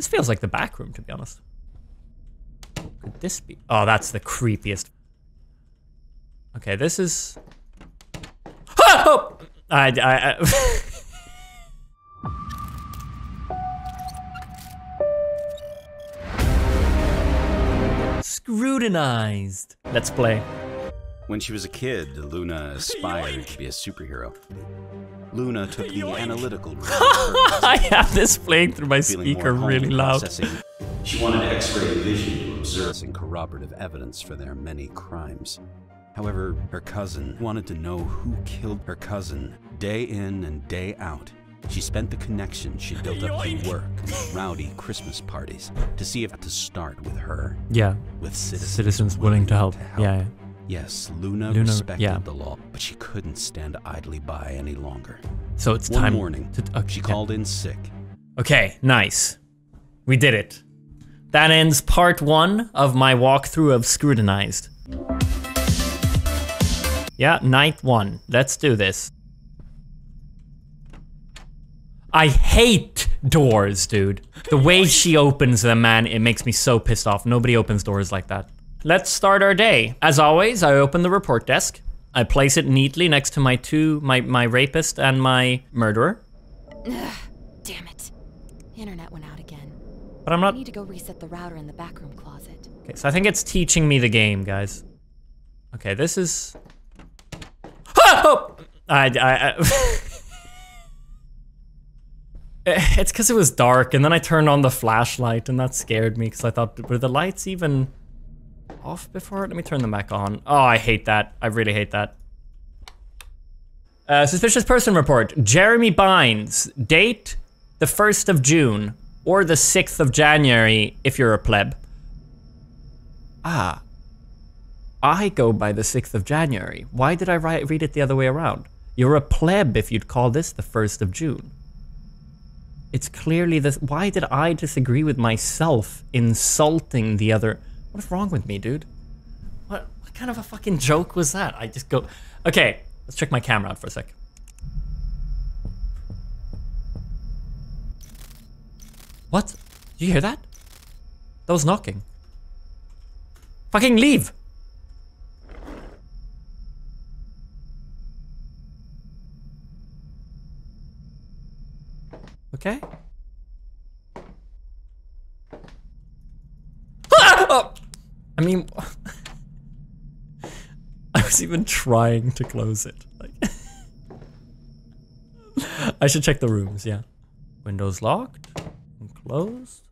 This feels like the back room, to be honest. Could this be? Oh, that's the creepiest. Okay, this is. Oh! I. I, I Scrutinized. Let's play. When she was a kid, Luna aspired to be a superhero. Luna took the analytical route, I have this playing through my speaker really loud. processing. She wanted X-ray vision to observe and corroborative evidence for their many crimes. However, her cousin wanted to know who killed her cousin day in and day out. She spent the connection she built up through work, and rowdy Christmas parties, to see if to start with her, Yeah, with citizens, citizens willing to help. Yeah, yeah. Yes, Luna, Luna- respected yeah. the law, but she couldn't stand idly by any longer. So it's One time. morning, To, okay, she yeah. called in sick. Okay, nice. We did it. That ends part one of my walkthrough of Scrutinized. Yeah, night one. Let's do this. I hate doors, dude. The way she opens them, man, it makes me so pissed off. Nobody opens doors like that. Let's start our day. As always, I open the report desk. I place it neatly next to my two, my, my rapist and my murderer. Ugh, Damn it. Internet went out again. But I'm not- I need to go reset the router in the backroom closet. Okay, so I think it's teaching me the game, guys. Okay, this is. Oh! I. I, I... it's because it was dark, and then I turned on the flashlight, and that scared me because I thought, were the lights even off before? Let me turn them back on. Oh, I hate that. I really hate that. Uh, suspicious person report. Jeremy Bynes. Date the 1st of June or the 6th of January if you're a pleb. Ah. I go by the 6th of January. Why did I write, read it the other way around? You're a pleb if you'd call this the 1st of June. It's clearly this. Why did I disagree with myself insulting the other? What is wrong with me, dude? What, what kind of a fucking joke was that? I just go. Okay, let's check my camera out for a sec. What? Did you hear that? That was knocking. Fucking leave! Okay. Ah! Oh! I mean, I was even trying to close it. Like, I should check the rooms. Yeah, windows locked and closed.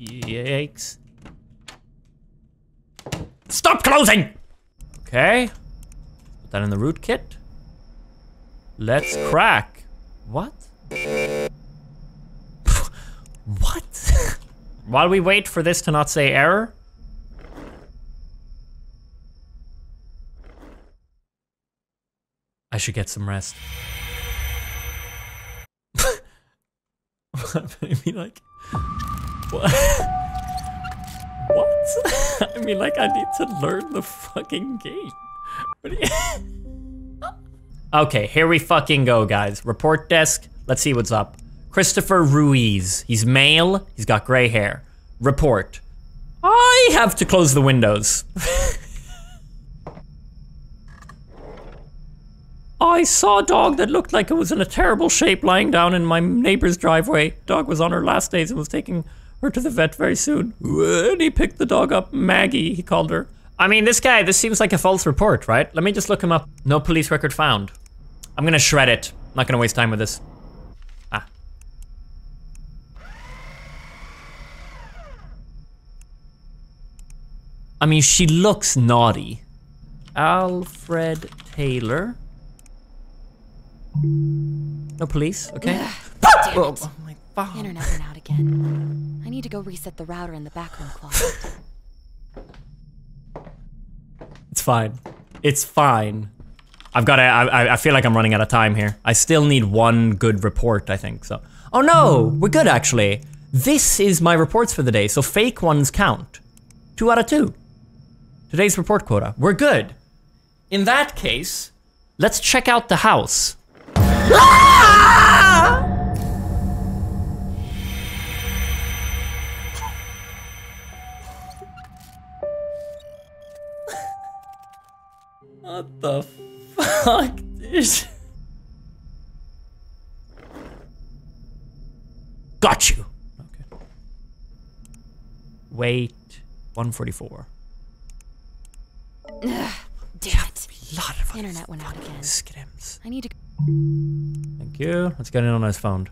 Yikes! Stop closing. Okay. Put that in the rootkit. Let's crack. What? what? While we wait for this to not say error. I should get some rest. I mean, like, what? what? I mean, like, I need to learn the fucking game. You- okay, here we fucking go, guys. Report desk. Let's see what's up. Christopher Ruiz. He's male. He's got gray hair. Report. I have to close the windows. I saw a dog that looked like it was in a terrible shape lying down in my neighbor's driveway. Dog was on her last days and was taking her to the vet very soon. And he picked the dog up. Maggie, he called her. I mean, this guy, this seems like a false report, right? Let me just look him up. No police record found. I'm gonna shred it. I'm not gonna waste time with this. I mean, she looks naughty. Alfred Taylor. No police, okay? Damn Oh, it. oh my god. Internet went out again. I need to go reset the router in the back room closet. It's fine. It's fine. I've got to, I, I- I feel like I'm running out of time here. I still need one good report, I think, so. Oh no, we're good actually. This is my reports for the day, so fake ones count. Two out of two. Today's report quota. We're good. In that case, let's check out the house. What the fuck, is? Got you. Okay. Wait, 144. Ugh, damn it. Lot of Internet went out again. skims. I need to. Thank you. Let's get in on his phone.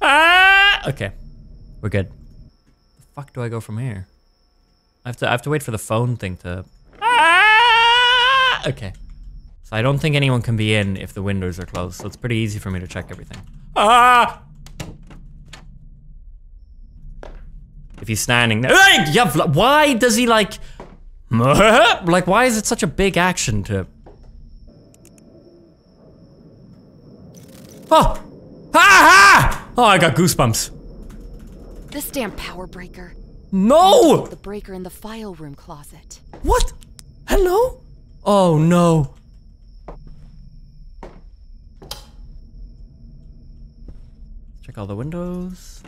Ah! Okay. We're good. The fuck do I go from here? I have to I have to wait for the phone thing to Ah! Okay. So I don't think anyone can be in if the windows are closed, so it's pretty easy for me to check everything. Ah! If he's standing there. Hey! Yeah, why does he like like why is it such a big action to Oh! Ha ha! Oh, I got goosebumps. This damn power breaker. No! The breaker in the file room closet. What? Hello? Oh no. Check all the windows.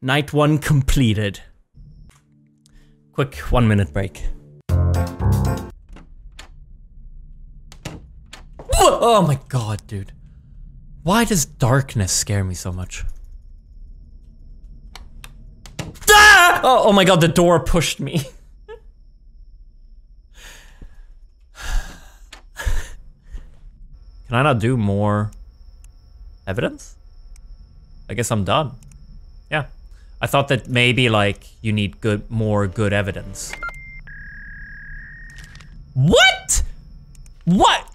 Night one completed. Quick one minute break. Oh my god, dude. Why does darkness scare me so much? Ah! Oh, oh my god, the door pushed me. Can I not do more evidence? I guess I'm done. Yeah. I thought that maybe like you need good more good evidence. What? What?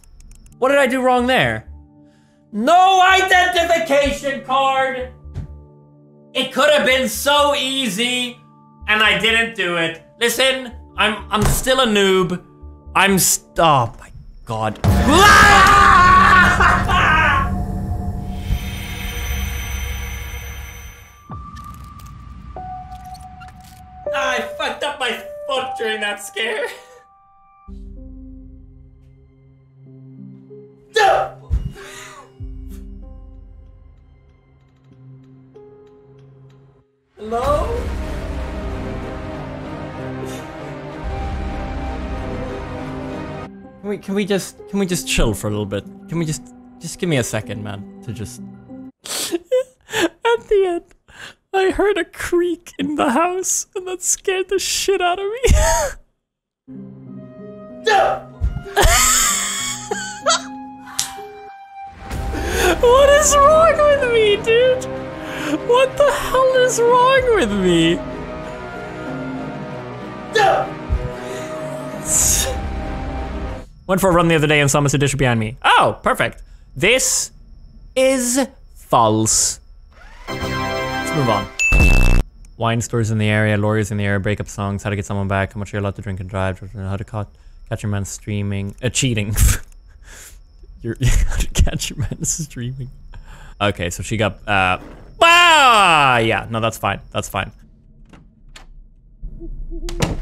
What did I do wrong there? No identification card! It could have been so easy, and I didn't do it. Listen, I'm I'm still a noob. I'm st- oh my god. Ah! Ah, I fucked up my foot during that scare. Hello? Can we can we just can we just chill for a little bit? Can we just just give me a second, man, to just At the end, I heard a creak in the house and that scared the shit out of me. what is wrong with me, dude? What the hell is wrong with me? Went for a run the other day and saw Mr. Disher behind me. Oh, perfect. This is false. Move on. Wine stores in the area, lawyers in the area, breakup songs, how to get someone back, how much you're allowed to drink and drive, how to ca- catch your man streaming, uh, cheating. you're, how to catch your man streaming. Okay, so she got, uh, ah, yeah, no, that's fine, that's fine. Oh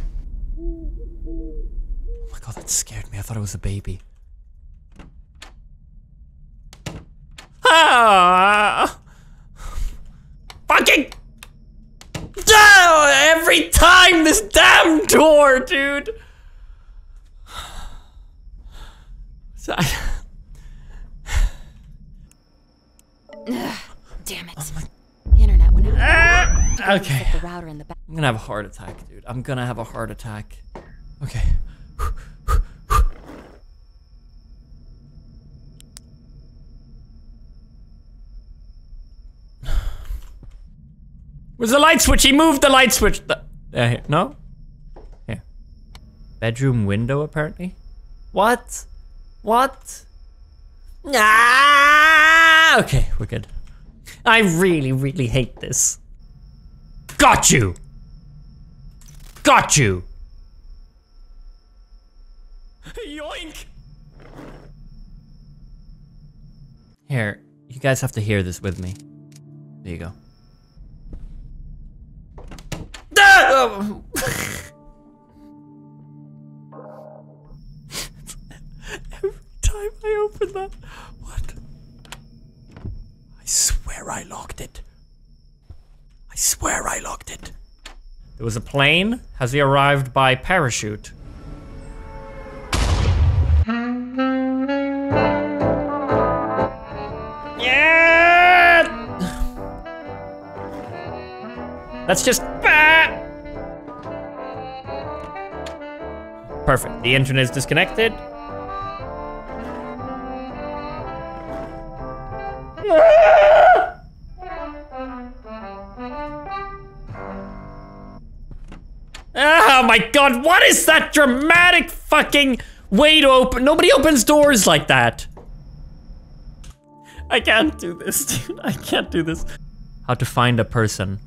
my god, that scared me. I thought it was a baby. Ah! Fucking! Ah, every time this damn door, dude. So I- Ugh, damn it. Internet went out. Ah, okay. reset the router in the back. I'm gonna have a heart attack, dude. I'm gonna have a heart attack. Okay. The light switch? He moved the light switch. The, uh. No? Here. Bedroom window, apparently? What? What? Ah! Okay, we're good. I really, really hate this. Got you! Got you! Yoink! Here, you guys have to hear this with me. There you go. Ah! Every time I open that, what? I swear I locked it. I swear I locked it. There was a plane. Has he arrived by parachute? Yeah! Let's just. Perfect. The engine is disconnected. Oh my god, what is that dramatic fucking way to open? Nobody opens doors like that. I can't do this, dude. I can't do this. How to find a person.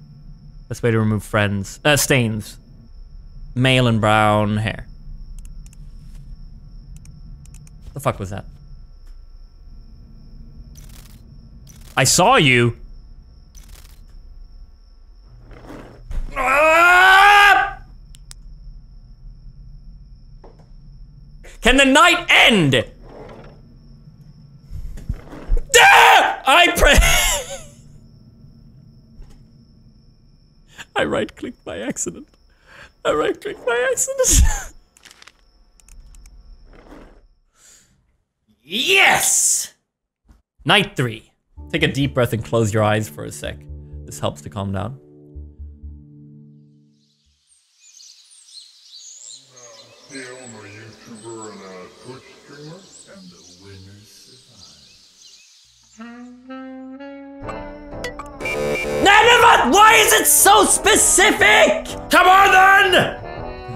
Best way to remove friends. Uh, stains. Male and brown hair. The fuck was that? I saw you. Ah! Can the night end? Ah! I pray. I right clicked by accident. I right clicked by accident. yes! Night three. Take a deep breath and close your eyes for a sec. This helps to calm down. Film a YouTuber and a Twitch streamer, and the winners None! Why is it so specific? Come on then!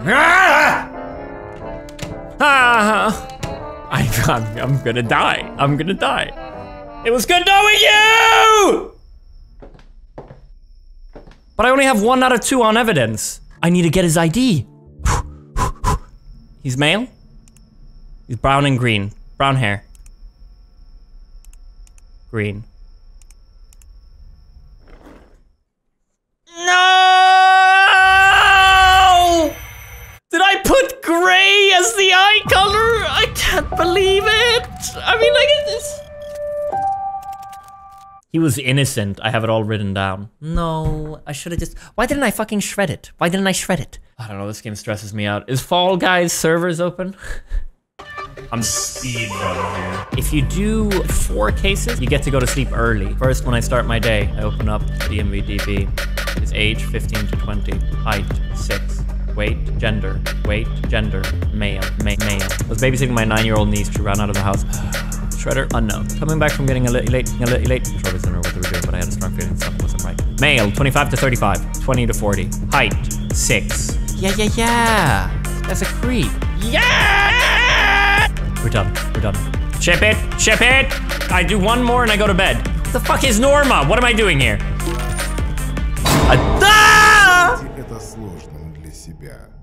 Ah! Ah! I, I'm, I'm gonna die. I'm gonna die. It was good knowing you! But I only have one out of two on evidence. I need to get his ID. He's male? He's brown and green. Brown hair. Green. No! Did I put gray as the eye color? I can't believe it. I mean, I get this. He was innocent. I have it all written down. No, I should have just. Why didn't I fucking shred it? Why didn't I shred it? I don't know. This game stresses me out. Is Fall Guys servers open? I'm speed here. If you do four cases, you get to go to sleep early. First, when I start my day, I open up the MVDB. His age, 15 to 20. Height, 6 Weight, gender. Weight, gender. Male. Ma male. I was babysitting my nine-year-old niece. She ran out of the house. Shredder, unknown. Coming back from getting a little late, a little late. Sure doesn't know what they were doing, but I had a strong feeling something wasn't right. Male, 25 to 35. 20 to 40. Height, 6. Yeah, yeah, yeah. That's a creep. Yeah! We're done. We're done. Ship it. Ship it. I do one more and I go to bed. What the fuck is Norma? What am I doing here? Ah! это сложным Для себя.